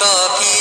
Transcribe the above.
coffee